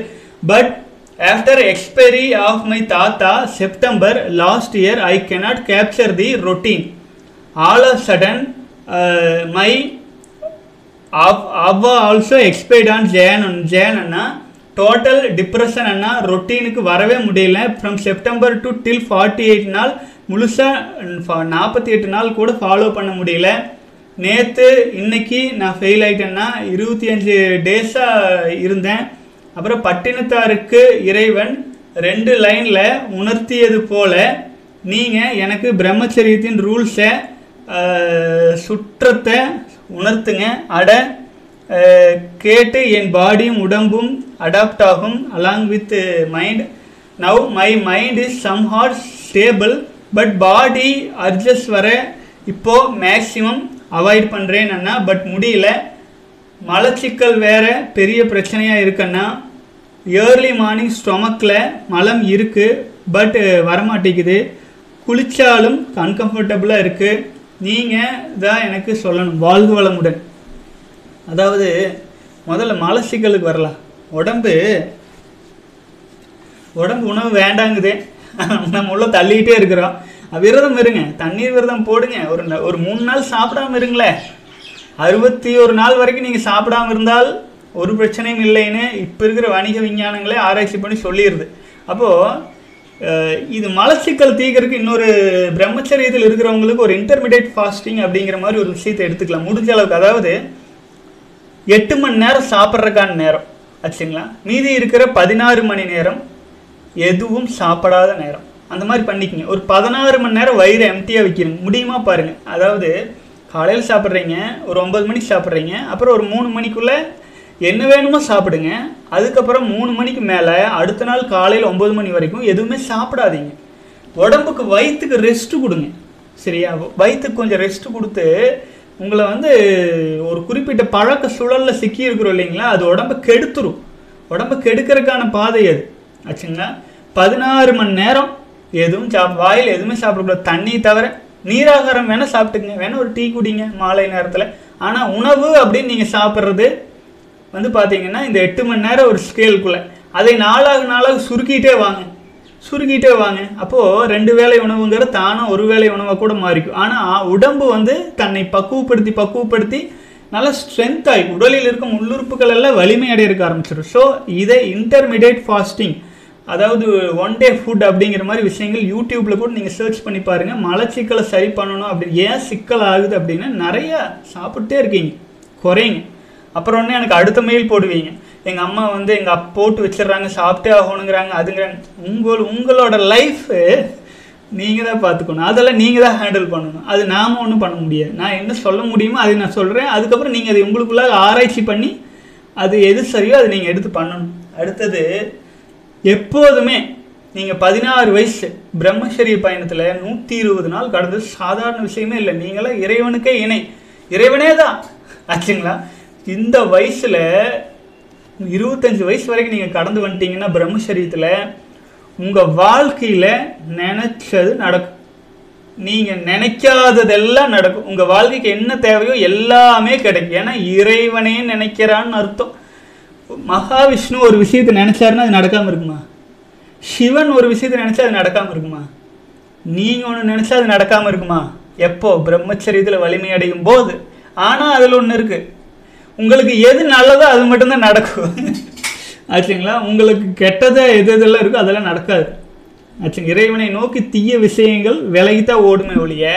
but after expiry of my தாத்தா September last year I cannot capture the routine all of sudden my அவ்வா also expired on June Jayan Anna. Total depression அண்ணா ரொட்டீனுக்கு வரவே முடியல. From September to till forty eight நாள் முழுசாக நாற்பத்தி எட்டு நாள் கூட ஃபாலோ பண்ண முடியல. நேற்று இன்னைக்கு நான் ஃபெயில் ஆகிட்டேன்னா இருபத்தி அஞ்சு டேஸாக இருந்தேன். அப்புறம் பட்டினத்தாருக்கு இறைவன் ரெண்டு லைனில் உணர்த்தியது போல நீங்கள் எனக்கு பிரம்மச்சரியத்தின் ரூல்ஸை சுற்றத்தை உணர்த்துங்க. அட கேட்டு என் பாடியும் உடம்பும் அடாப்ட் ஆகும் along with mind now my mind is somewhat stable but body adjust வர இப்போது மேக்ஸிமம் அவாய்ட் பண்ணுறேன் அண்ணா. பட் முடியல. மலச்சிக்கல் வேறு பெரிய பிரச்சனையாக இருக்குன்னா ஏர்லி மார்னிங் ஸ்டொமக்கில் மலம் இருக்குது பட் வரமாட்டேங்குது. குளித்தாலும் அன்கம்ஃபர்டபுளாக இருக்குது நீங்கள் தான் எனக்கு சொல்லணும். வாழ்வு வளமுடன். அதாவது முதல்ல மலச்சிக்கலுக்கு வரலாம். உடம்பு உடம்பு உணவு வேண்டாங்குதே. நம்ம உள்ள தள்ளிக்கிட்டே இருக்கிறோம். விரதம் இருங்க. தண்ணீர் விரதம் போடுங்க. ஒரு ந- ஒரு மூணு நாள் சாப்பிடாம இருங்களேன். அறுபத்தி ஒரு நாள் வரைக்கும் நீங்கள் சாப்பிடாம இருந்தால் ஒரு பிரச்சனையும் இல்லைன்னு இப்போ இருக்கிற வணிக விஞ்ஞானங்களே ஆராய்ச்சி பண்ணி சொல்லிடுது. அப்போது இது மலச்சிக்கல் தீக்கிறதுக்கு இன்னொரு பிரம்மச்சரியத்தில் இருக்கிறவங்களுக்கு ஒரு இன்டர்மீடியட் ஃபாஸ்டிங் அப்படிங்கிற மாதிரி ஒரு விஷயத்தை எடுத்துக்கலாம். முடிஞ்ச அளவுக்கு. அதாவது எட்டு மணி நேரம் சாப்பிட்றதுக்கான நேரம். ஆச்சுங்களா? மீதி இருக்கிற பதினாறு மணி நேரம் எதுவும் சாப்பிடாத நேரம். அந்த மாதிரி பண்ணிக்கங்க. ஒரு பதினாறு மணி நேரம் வயிறு எம்டியாக வைக்கிறீங்க முடியுமா பாருங்கள் அதாவது காலையில் சாப்பிட்றீங்க ஒரு ஒம்பது மணிக்கு சாப்பிட்றீங்க அப்புறம் ஒரு மூணு மணிக்குள்ளே என்ன வேணுமோ சாப்பிடுங்க. அதுக்கப்புறம் மூணு மணிக்கு மேலே அடுத்த நாள் காலையில் ஒம்பது மணி வரைக்கும் எதுவுமே சாப்பிடாதீங்க. உடம்புக்கு வயிற்றுக்கு ரெஸ்ட்டு கொடுங்க. சரியா? வயிற்றுக்கு கொஞ்சம் ரெஸ்ட்டு கொடுத்து உங்களை வந்து ஒரு குறிப்பிட்ட பழக்க சூழலில் சிக்கி இருக்கிறோம் இல்லைங்களா? அது உடம்ப கெடுத்துரும். உடம்ப கெடுக்கிறதுக்கான பாதை அது. ஆச்சுங்களா? பதினாறு மணி நேரம் எதுவும் சாப் வாயில் எதுவுமே சாப்பிடக்கூடாது. தண்ணி தவிர நீராகாரம் வேணால் சாப்பிட்டுக்குங்க. வேணால் ஒரு டீ குடிங்க மாலை நேரத்தில். ஆனால் உணவு அப்படின்னு நீங்கள் சாப்பிட்றது வந்து பார்த்தீங்கன்னா இந்த எட்டு மணி நேரம் ஒரு ஸ்கேலுக்குள்ளே அதை நாளாக நாளாக சுருக்கிட்டே வாங்க. சுருக்கிட்டே வாங்க. அப்போது ரெண்டு வேளை உணவுங்கிற தானும் ஒரு வேளை உணவாக கூட மாறிக்கும். ஆனால் உடம்பு வந்து தன்னை பக்குவப்படுத்தி பக்குவப்படுத்தி நல்லா ஸ்ட்ரென்த் ஆகி உடலில் இருக்கும் உள்ளுறுப்புகள் எல்லாம் வலிமை இருக்க ஆரம்பிச்சிடும் ஸோ இதை இன்டர்மீடியட் ஃபாஸ்டிங் அதாவது ஒன் டே ஃபுட் அப்படிங்கிற மாதிரி விஷயங்கள் யூடியூப்பில் கூட நீங்கள் சர்ச் பண்ணி பாருங்கள் மலச்சிக்கலை சரி பண்ணணும் அப்படி ஏன் சிக்கல் ஆகுது அப்படின்னா நிறையா சாப்பிட்டே இருக்கீங்க. குறையுங்க அப்புறம் ஒன்று எனக்கு அடுத்த மெயில் போடுவீங்க. எங்கள் அம்மா வந்து எங்கள் அப்பா போட்டு வச்சிடுறாங்க சாப்பிட்டே ஆகணுங்கிறாங்க அதுங்கிறாங்க. உங்கள் உங்களோட லைஃபு நீங்கள் தான் பார்த்துக்கணும். அதெல்லாம் நீங்கள் தான் ஹேண்டில் பண்ணணும். அது நாம ஒன்றும் பண்ண முடியாது. நான் என்ன சொல்ல முடியுமோ அதை நான் சொல்கிறேன் அதுக்கப்புறம் நீங்கள் அதை உங்களுக்குள்ளாக ஆராய்ச்சி பண்ணி அது எது சரியோ அதை நீங்கள் எடுத்து பண்ணணும். அடுத்தது எப்போதுமே நீங்கள் பதினாறு வயசு பிரம்மச்சரிய பயணத்தில் நூற்றி இருபது நாள் கடந்து சாதாரண விஷயமே இல்லை. நீங்களாம் இறைவனுக்கே இணை. இறைவனே தான். ஆச்சுங்களா? இந்த வயசில் இருபத்தஞ்சி வயசு வரைக்கும் நீங்கள் கடந்து வந்துட்டீங்கன்னா பிரம்மச்சரியத்தில் உங்கள் வாழ்க்கையில் நினச்சது நடக்கும். நீங்கள் நினைக்காததெல்லாம் நடக்கும். உங்கள் வாழ்க்கைக்கு என்ன தேவையோ எல்லாமே கிடைக்கும். ஏன்னா இறைவனே நினைக்கிறான்னு அர்த்தம். மகாவிஷ்ணு ஒரு விஷயத்தை நினச்சாருன்னா அது நடக்காமல் இருக்குமா? சிவன் ஒரு விஷயத்தை நினச்சா அது நடக்காமல் இருக்குமா? நீங்கள் ஒன்று நினச்சா அது நடக்காமல் இருக்குமா? எப்போ? பிரம்மச்சரியத்தில் வலிமை அடையும் போது. ஆனால் அதில் ஒன்று இருக்குது உங்களுக்கு எது நல்லதோ அது மட்டும்தான் நடக்கும். ஆச்சுங்களா? உங்களுக்கு கெட்டதை எது எதெல்லாம் இருக்கோ அதெல்லாம் நடக்காது. ஆச்சுங்க இறைவனை நோக்கி தீய விஷயங்கள் விலகித்தான் ஓடுமே ஒழிய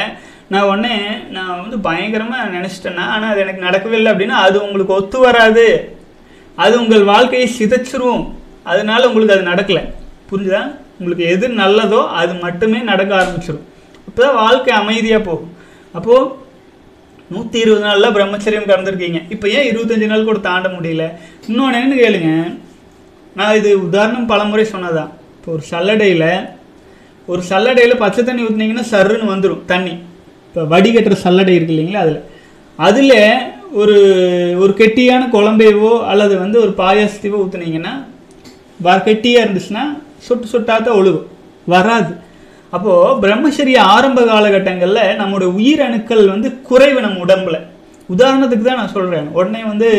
நான் உடனே நான் வந்து பயங்கரமாக நினச்சிட்டேன்னா ஆனால் அது எனக்கு நடக்கவே இல்லை அப்படின்னா அது உங்களுக்கு ஒத்து வராது. அது உங்கள் வாழ்க்கையை சிதைச்சிரும். அதனால உங்களுக்கு அது நடக்கலை. புரிஞ்சுதா? உங்களுக்கு எது நல்லதோ அது மட்டுமே நடக்க ஆரம்பிச்சிடும் அப்போ தான் வாழ்க்கை அமைதியாக போகும். அப்போது நூற்றி இருபது நாளில் பிரம்மச்சரியம் கடந்திருக்கீங்க. இப்போ ஏன் இருபத்தஞ்சு நாள் கூட தாண்ட முடியல? இன்னொன்று என்னன்னு கேளுங்க. நான் இது உதாரணம் பலமுறை சொன்னதான் இப்போ ஒரு சல்லடையில் ஒரு சல்லடையில் பச்சை தண்ணி ஊற்றுனீங்கன்னா சருன்னு வந்துடும் தண்ணி. இப்போ வடிகட்டுற சல்லடை இருக்கு இல்லைங்களா அதில். அதில் ஒரு ஒரு கெட்டியான குழம்பையவோ அல்லது வந்து ஒரு பாயாசத்தையோ ஊற்றுனீங்கன்னா வ கெட்டியாக இருந்துச்சுன்னா சொட்டு சொட்டாக தான் ஒழுகும். வராது. அப்போது பிரம்மச்சரிய ஆரம்ப காலகட்டங்களில் நம்முடைய உயிரணுக்கள் வந்து குறைவு நம்ம உடம்புல. உதாரணத்துக்கு தான் நான் சொல்கிறேன் உடனே வந்து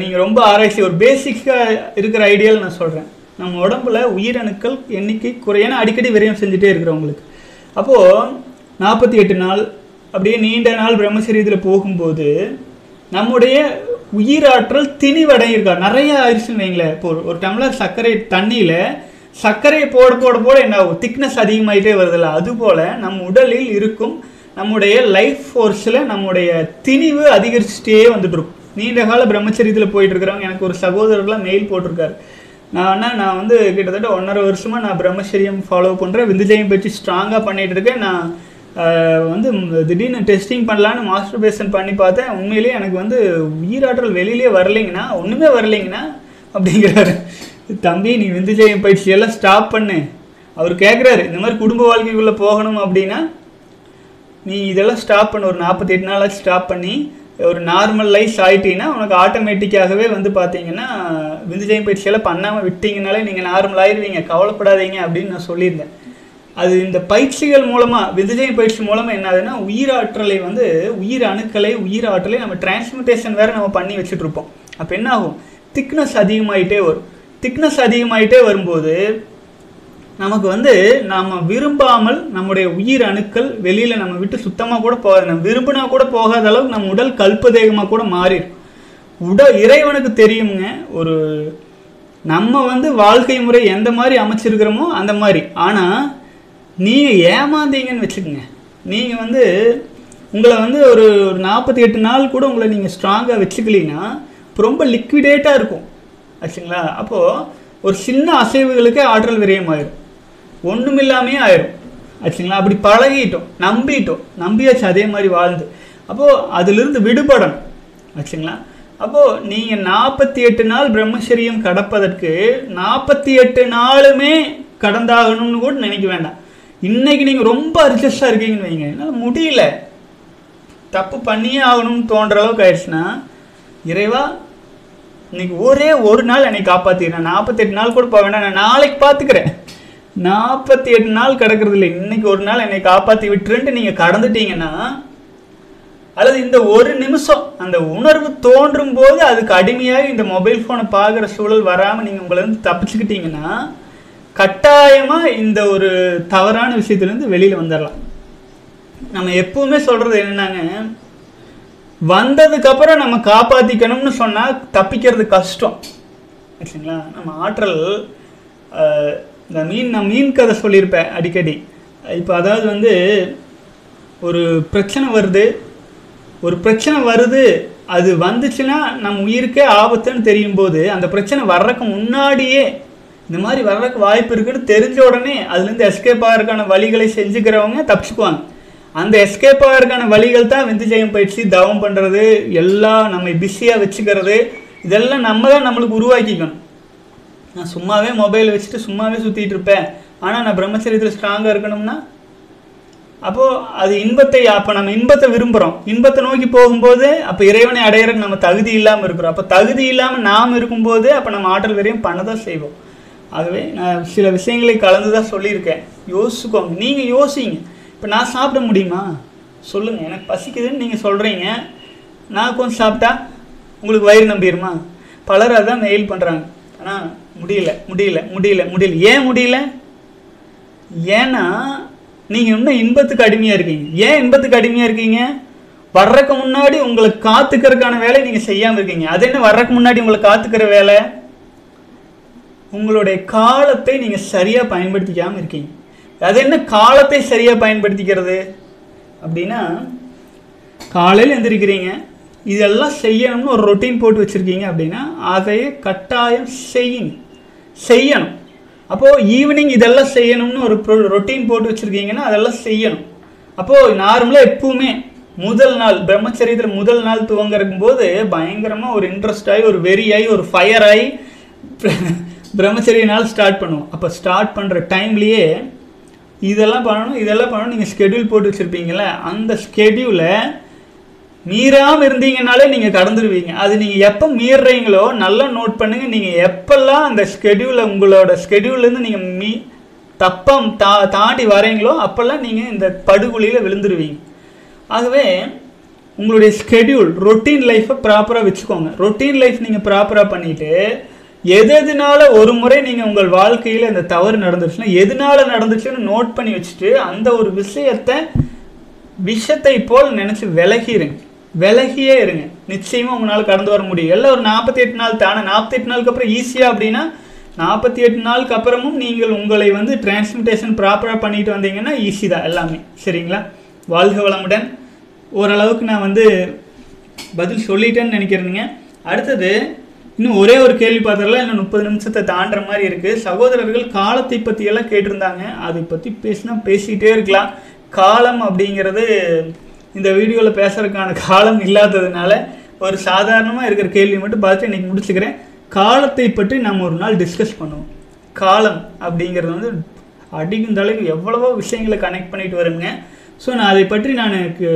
நீங்கள் ரொம்ப ஆராய்ச்சி ஒரு பேசிக்காக இருக்கிற ஐடியாவில் நான் சொல்கிறேன் நம்ம உடம்புல உயிரணுக்கள் எண்ணிக்கை குறையான அடிக்கடி விரயம் செஞ்சுட்டே இருக்கிறவங்களுக்கு. அப்போது நாற்பத்தி எட்டு நாள் அப்படியே நீண்ட நாள் பிரம்மச்சரியத்தில் போகும்போது நம்முடைய உயிராற்றல் திணிவடையிருக்கா நிறைய ஆயிடுச்சுன்னு வைங்களேன் இப்போ ஒரு- டம்ளர் சர்க்கரை தண்ணியில் சர்க்கரை போட போட போட என்ன ஆகும்? திக்னஸ் அதிகமாயிட்டே வருதுல்ல. அதுபோல் நம் உடலில் இருக்கும் நம்முடைய லைஃப் ஃபோர்ஸில் நம்முடைய திணிவு அதிகரிச்சுட்டே வந்துட்டுருக்கும் நீண்ட கால பிரம்மச்சரியத்தில் போயிட்டு இருக்கிறவங்க எனக்கு ஒரு சகோதரர்லாம் மெயில் போட்டிருக்காரு. நான் ஆனால் நான் வந்து கிட்டத்தட்ட ஒன்றரை வருஷமாக நான் பிரம்மச்சரியம் ஃபாலோ பண்ணுறேன் விந்துஜயம் பற்றி ஸ்ட்ராங்காக பண்ணிகிட்டு இருக்கேன் நான் வந்து திடீர்னு டெஸ்டிங் பண்ணலான்னு மாஸ்டர் பேசன் பண்ணி பார்த்தேன். உண்மையிலேயே எனக்கு வந்து உயிராற்றல் வெளியிலே வரலைங்கண்ணா ஒன்றுமே வரலைங்கண்ணா அப்படிங்கிறாரு. தம்பி நீ விந்துஜயம் பயிற்சியெல்லாம் ஸ்டாப் பண்ணு. அவர் கேட்குறாரு இந்த மாதிரி குடும்ப வாழ்க்கைக்குள்ளே போகணும் அப்படின்னா நீ இதெல்லாம் ஸ்டாப் பண்ணு. ஒரு நாற்பத்தி எட்டு நாளாச்சு ஸ்டாப் பண்ணி ஒரு நார்மல் லைஃப் ஆகிட்டீங்கன்னா உனக்கு ஆட்டோமேட்டிக்காகவே வந்து பார்த்தீங்கன்னா விந்துஜயம் பயிற்சியெல்லாம் பண்ணாமல் விட்டீங்கனாலே நீங்கள் நார்மல் ஆயிடுவீங்க கவலைப்படாதீங்க அப்படின்னு நான் சொல்லியிருந்தேன். அது இந்த பயிற்சிகள் மூலமாக விந்துஜயம் பயிற்சி மூலமாக என்ன ஆகுதுன்னா உயிராற்றலை வந்து உயிர் அணுக்களை உயிர் ஆற்றலை நம்ம டிரான்ஸ்மிட்டேஷன் வேறு நம்ம பண்ணி வச்சுட்ருப்போம் அப்போ என்ன ஆகும்? திக்னஸ் அதிகமாயிட்டே வரும். திக்னஸ் அதிகமாயிட்டே வரும்போது நமக்கு வந்து நாம் விரும்பாமல் நம்முடைய உயிர் அணுக்கள் வெளியில் நம்ம விட்டு சுத்தமாக கூட போகாது. நம்ம விரும்பினா கூட போகாத அளவுக்கு நம்ம உடல் கல்பதேகமா கூட மாறிடும். உடல் இறைவனுக்கு தெரியுங்க ஒரு நம்ம வந்து வாழ்க்கை முறை எந்த மாதிரி அமைச்சிருக்கிறோமோ அந்த மாதிரி. ஆனால் நீங்கள் ஏமாந்தீங்கன்னு வச்சுக்கோங்க. நீங்கள் வந்து உங்களை வந்து ஒரு ஒரு நாற்பத்தி எட்டு நாள் கூட உங்களை நீங்கள் ஸ்ட்ராங்காக வச்சுக்கலீங்கன்னா ரொம்ப லிக்விடேட்டாக இருக்கும். ஆச்சுங்களா? அப்போது ஒரு சின்ன அசைவுகளுக்கே ஆற்றல் விரயமாயிரும். ஒண்ணுமில்லாமே ஆயிரும். ஆச்சுங்களா? அப்படி பழகிட்டோம் நம்பிட்டோம். நம்பியாச்சு அதே மாதிரி வாழ்ந்து. அப்போது அதிலிருந்து விடுபடணும். ஆச்சுங்களா? அப்போது நீங்கள் நாற்பத்தி எட்டு நாள் பிரம்மச்சரியம் கடப்பதற்கு நாற்பத்தி எட்டு நாளுமே கடந்தாகணும்னு கூட நினைக்க வேண்டாம். இன்னைக்கு நீங்கள் ரொம்ப அர்ஜஸ்டாக இருக்கீங்கன்னு வைங்க. என்னால் முடியல. தப்பு பண்ணியே ஆகணும்னு தோன்ற அளவுக்கு ஆயிடுச்சுன்னா இறைவா இன்னைக்கு ஒரே ஒரு நாள் என்னை காப்பாத்திடுறேன் நாற்பத்தெட்டு நாள் கூட போக வேண்டாம். நான் நாளைக்கு பார்த்துக்கிறேன் நாற்பத்தி எட்டு நாள் கிடக்கிறது இல்லை இன்னைக்கு ஒரு நாள் என்னை காப்பாற்றி விட்டுருன்ட்டு நீங்கள் கடந்துட்டீங்கன்னா அல்லது இந்த ஒரு நிமிஷம் அந்த உணர்வு தோன்றும் போது அதுக்கு அடிமையாக இந்த மொபைல் ஃபோனை பார்க்குற சூழல் வராமல் நீங்கள் உங்களை வந்து தப்பிச்சுக்கிட்டீங்கன்னா கட்டாயமாக இந்த ஒரு தவறான விஷயத்துலேருந்து வெளியில் வந்துடலாம் நம்ம எப்பவுமே சொல்கிறது என்னென்னாங்க வந்ததுக்கப்புறம் நம்ம காப்பாற்றிக்கணும்னு சொன்னால் தப்பிக்கிறது கஷ்டம். ஆச்சுங்களா நம்ம ஆற்றல் இந்த மீன் நான் மீன் கதை சொல்லியிருப்பேன் அடிக்கடி. இப்போ அதாவது வந்து ஒரு பிரச்சனை வருது. ஒரு பிரச்சனை வருது. அது வந்துச்சுன்னா நம்ம உயிருக்கே ஆபத்துன்னு தெரியும் போது அந்த பிரச்சனை வர்றதுக்கு முன்னாடியே இந்த மாதிரி வர்றதுக்கு வாய்ப்பு இருக்குன்னு தெரிஞ்ச உடனே அதுலேருந்து எஸ்கேப் ஆகிறதுக்கான வழிகளை செஞ்சுக்கிறவங்க தப்பிச்சுக்குவாங்க. அந்த எஸ்கேப் ஆகிறதுக்கான வழிகள் தான் விந்து ஜெயம் பயிற்சி தவம் பண்ணுறது எல்லாம் நம்ம பிஸியாக வச்சுக்கிறது. இதெல்லாம் நம்ம தான் நம்மளுக்கு உருவாக்கிக்கணும். நான் சும்மாவே மொபைல் வச்சுட்டு சும்மாவே சுற்றிட்டு இருப்பேன். ஆனால் நான் பிரம்மச்சரியத்தில் ஸ்ட்ராங்காக இருக்கணும்னா அப்போது அது இன்பத்தை அப்போ நம்ம இன்பத்தை விரும்புகிறோம் இன்பத்தை நோக்கி போகும்போது அப்போ இறைவனை அடையிறதுக்கு நம்ம தகுதி இல்லாமல் இருக்கிறோம். அப்போ தகுதி இல்லாமல் நாம் இருக்கும்போது அப்போ நம்ம ஆற்றல் விரையும் பண்ண தான் செய்வோம். ஆகவே நான் சில விஷயங்களை கலந்து தான் சொல்லியிருக்கேன். யோசிச்சுக்கோங்க. நீங்கள் யோசிங்க. இப்போ நான் சாப்பிட முடியுமா? சொல்லுங்கள் எனக்கு பசிக்குதுன்னு நீங்கள் சொல்கிறீங்க நான் கொஞ்சம் சாப்பிட்டா உங்களுக்கு வயிறு நம்பிடுமா பலர் அதான் மெயில் பண்ணுறாங்க ஆனால் முடியல முடியல முடியல முடியல. ஏன் முடியல? ஏன்னா நீங்கள் இன்னும் இன்பத்துக்கு அடிமையாக இருக்கீங்க. ஏன் இன்பத்துக்கு அடிமையாக இருக்கீங்க? வர்றதுக்கு முன்னாடி உங்களை காத்துக்கிறதுக்கான வேலை நீங்கள் செய்யாமல் இருக்கீங்க. அது என்ன வர்றதுக்கு முன்னாடி உங்களை காத்துக்கிற வேலை? உங்களுடைய காலத்தை நீங்கள் சரியாக பயன்படுத்திக்காமல் இருக்கீங்க. அது என்ன காலத்தை சரியாக பயன்படுத்திக்கிறது? அப்படின்னா காலையில் எந்திரிக்கிறீங்க. இதெல்லாம் செய்யணும்னு ஒரு ரொட்டீன் போட்டு வச்சுருக்கீங்க அப்படின்னா அதையே கட்டாயம் செய்யுங்க செய்யணும். அப்போது ஈவினிங் இதெல்லாம் செய்யணும்னு ஒரு ரொட்டீன் போட்டு வச்சுருக்கீங்கன்னா அதெல்லாம் செய்யணும். அப்போது நார்மலாக எப்பவுமே முதல் நாள் பிரம்மச்சரியத்தில் முதல் நாள் துவங்க போது பயங்கரமாக ஒரு இன்ட்ரெஸ்ட் ஆகி ஒரு வெறி ஆகி ஒரு ஃபயர் ஆகி பிரம்மச்சரிய நாள் ஸ்டார்ட் பண்ணுவோம். அப்போ ஸ்டார்ட் பண்ணுற டைம்லேயே இதெல்லாம் பண்ணணும் இதெல்லாம் பண்ணணும். நீங்கள் ஸ்கெடியூல் போட்டு வச்சுருப்பீங்கள அந்த ஸ்கெடியூலை மீறாமல் இருந்தீங்கனாலே நீங்கள் கடந்துருவீங்க. அது நீங்கள் எப்போ மீறுறீங்களோ நல்லா நோட் பண்ணுங்கள் நீங்கள் எப்பெல்லாம் அந்த ஸ்கெடியூலை உங்களோட ஸ்கெடியூல்லேருந்து இருந்து மீ தப்பம் தா தாண்டி வரீங்களோ அப்போல்லாம் நீங்கள் இந்த படுகொலியில் விழுந்துருவீங்க. ஆகவே உங்களுடைய ஸ்கெடியூல் ரொட்டீன் லைஃப்பை ப்ராப்பராக வச்சுக்கோங்க. ரொட்டீன் லைஃப் நீங்கள் ப்ராப்பராக பண்ணிவிட்டு எது எதுனால ஒரு முறை நீங்கள் உங்கள் வாழ்க்கையில் இந்த தவறு நடந்துச்சுன்னா எதனால நடந்துச்சுன்னு நோட் பண்ணி வச்சுட்டு அந்த ஒரு விஷயத்தை விஷத்தை போல் நினச்சி விலகிருங்க. விலகியே இருங்க. நிச்சயமாக உங்களால் கடந்து வர முடியும். எல்லாம் ஒரு நாற்பத்தி எட்டு நாள் தானே? நாற்பத்தி எட்டு நாளுக்கு அப்புறம் ஈஸியாக அப்படின்னா நாற்பத்தி எட்டு நாளுக்கு அப்புறமும் நீங்கள் உங்களை வந்து டிரான்ஸ்மிட்டேஷன் ப்ராப்பராக பண்ணிட்டு வந்தீங்கன்னா ஈஸி தான் எல்லாமே. சரிங்களா? வாழ்க வளமுடன். ஓரளவுக்கு நான் வந்து பதில் சொல்லிட்டேன்னு நினைக்கிறேனுங்க. அடுத்தது இன்னும் ஒரே ஒரு கேள்வி பார்த்ததில் இன்னும் முப்பது நிமிஷத்தை தாண்டுற மாதிரி இருக்குது சகோதரர்கள் காலத்தை பற்றியெல்லாம் கேட்டிருந்தாங்க. அதை பற்றி பேசினா பேசிக்கிட்டே இருக்கலாம். காலம் அப்படிங்கிறது இந்த வீடியோவில் பேசுகிறதுக்கான காலம் இல்லாததுனால ஒரு சாதாரணமாக இருக்கிற கேள்வி மட்டும் பார்த்துட்டு இன்றைக்கி முடிச்சுக்கிறேன். காலத்தை பற்றி நம்ம ஒரு நாள் டிஸ்கஸ் பண்ணுவோம். காலம் அப்படிங்கிறது வந்து அடிக்கும் தலைக்கு எவ்வளவோ விஷயங்களை கனெக்ட் பண்ணிட்டு வருங்க. ஸோ நான் அதை பற்றி நான் எனக்கு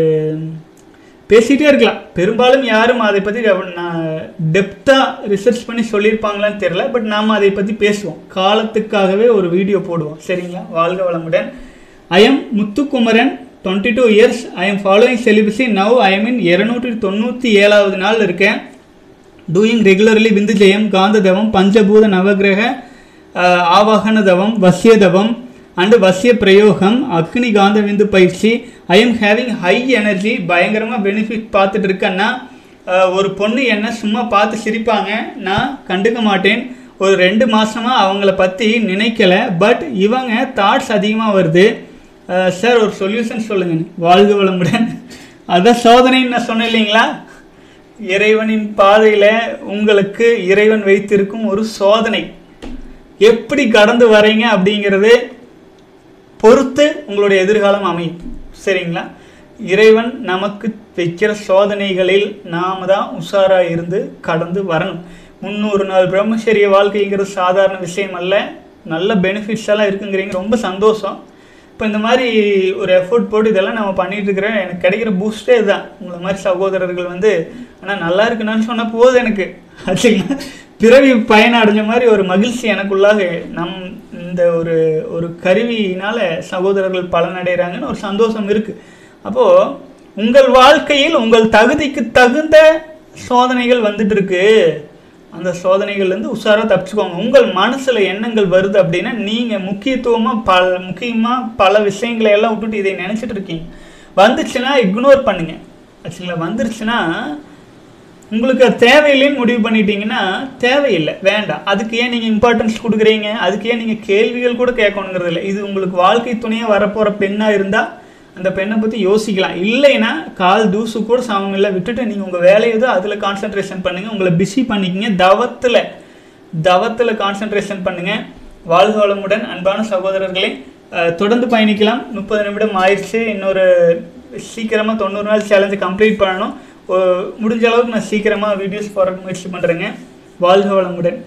பேசிகிட்டே இருக்கலாம். பெரும்பாலும் யாரும் அதை பற்றி நான் டெப்த்தாக ரிசர்ச் பண்ணி சொல்லியிருப்பாங்களான்னு தெரில பட் நாம் அதை பற்றி பேசுவோம். காலத்துக்காகவே ஒரு வீடியோ போடுவோம். சரிங்களா? வாழ்க வளமுடன். I am Muthukumaran twenty two years I am following celibacy now I am in இரநூற்றி தொண்ணூற்றி ஏழாவது நாள் இருக்கேன். டூயிங் ரெகுலர்லி விந்து ஜெயம் காந்த தவம் பஞ்சபூத நவகிரக ஆவாகன தவம் வசிய தவம் அண்டு வசிய பிரயோகம் அக்னி காந்த விந்து பயிற்சி I am having high energy பயங்கரமாக பெனிஃபிட் பார்த்துட்டு இருக்கேன்னா ஒரு பொண்ணு என்ன சும்மா பார்த்து சிரிப்பாங்க நான் கண்டுக்க மாட்டேன் ஒரு ரெண்டு மாதமாக அவங்கள பற்றி நினைக்கலை பட் இவங்க தாட்ஸ் அதிகமாக வருது சார் ஒரு சொல்யூஷன் சொல்லுங்க வாழ்க வளமுடன் அதான் சோதனைன்னு நான் சொன்னேன் இல்லைங்களா இறைவனின் பாதையில் உங்களுக்கு இறைவன் வைத்திருக்கும் ஒரு சோதனை. எப்படி கடந்து வரீங்க அப்படிங்கிறது பொறுத்து உங்களுடைய எதிர்காலம் அமையும். சரிங்களா? இறைவன் நமக்கு வைக்கிற சோதனைகளில் நாம தான் உஷாராக இருந்து கடந்து வரணும். முந்நூறு நாள் பிரம்மச்சரிய வாழ்க்கைங்கிறது சாதாரண விஷயம் அல்ல. நல்ல பெனிஃபிட்ஸெல்லாம் இருக்குங்கிறீங்க. ரொம்ப சந்தோஷம். இப்போ இந்த மாதிரி ஒரு எஃபோர்ட் போட்டு இதெல்லாம் நம்ம பண்ணிட்டு இருக்கிறேன் எனக்கு கிடைக்கிற பூஸ்டே இதுதான். உங்களை மாதிரி சகோதரர்கள் வந்து ஆனால் நல்லா இருக்குன்னு சொன்னால் போதும் எனக்கு. ஆச்சுங்களா பிறவி பயன் அடைஞ்ச மாதிரி ஒரு மகிழ்ச்சி எனக்குள்ளாக நம் இந்த ஒரு ஒரு கருவியினால் சகோதரர்கள் பலனடைகிறாங்கன்னு ஒரு சந்தோஷம் இருக்குது அப்போது உங்கள் வாழ்க்கையில் உங்கள் தகுதிக்கு தகுந்த சோதனைகள் வந்துட்டு இருக்கு. அந்த சோதனைகள்லேருந்து உஷாராக தப்பிச்சுக்கோங்க. உங்கள் மனசில் எண்ணங்கள் வருது அப்படின்னா நீங்கள் முக்கியத்துவமாக பல முக்கியமாக பல விஷயங்களை எல்லாம் விட்டுட்டு இதை நினச்சிட்டு இருக்கீங்க. வந்துச்சுன்னா இக்னோர் பண்ணுங்க. ஆச்சுங்களா வந்துருச்சுன்னா உங்களுக்கு அது தேவையில்லைன்னு முடிவு பண்ணிட்டீங்கன்னா தேவையில்லை வேண்டாம். அதுக்கு ஏன் நீங்கள் இம்பார்ட்டன்ஸ் கொடுக்குறீங்க? அதுக்கு ஏன் நீங்கள் கேள்விகள் கூட கேட்கணுங்கிறது இல்லை. இது உங்களுக்கு வாழ்க்கை துணையாக வரப்போகிற பெண்ணாக இருந்தால் அந்த பெண்ணை பற்றி யோசிக்கலாம். இல்லைன்னா கால் தூசு கூட சமம் இல்லை. விட்டுட்டு நீங்கள் உங்கள் வேலையை ஏதோ அதில் கான்சென்ட்ரேஷன் பண்ணுங்கள் உங்களை பிஸி பண்ணிக்கிங்க. தவத்தில் தவத்தில் கான்சென்ட்ரேஷன் பண்ணுங்கள் வாழ்க வளமுடன் அன்பான சகோதரர்களே தொடர்ந்து பயணிக்கலாம். முப்பது நிமிடம் ஆயிடுச்சு. இன்னொரு சீக்கிரமாக தொண்ணூறு நாள் சேலஞ்சு கம்ப்ளீட் பண்ணணும். முடிஞ்ச அளவுக்கு நான் சீக்கிரமாக வீடியோஸ் போடுறதுக்கு முயற்சி பண்ணுறேங்க வாழ்க வளமுடன்.